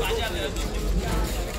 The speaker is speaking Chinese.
打架来那。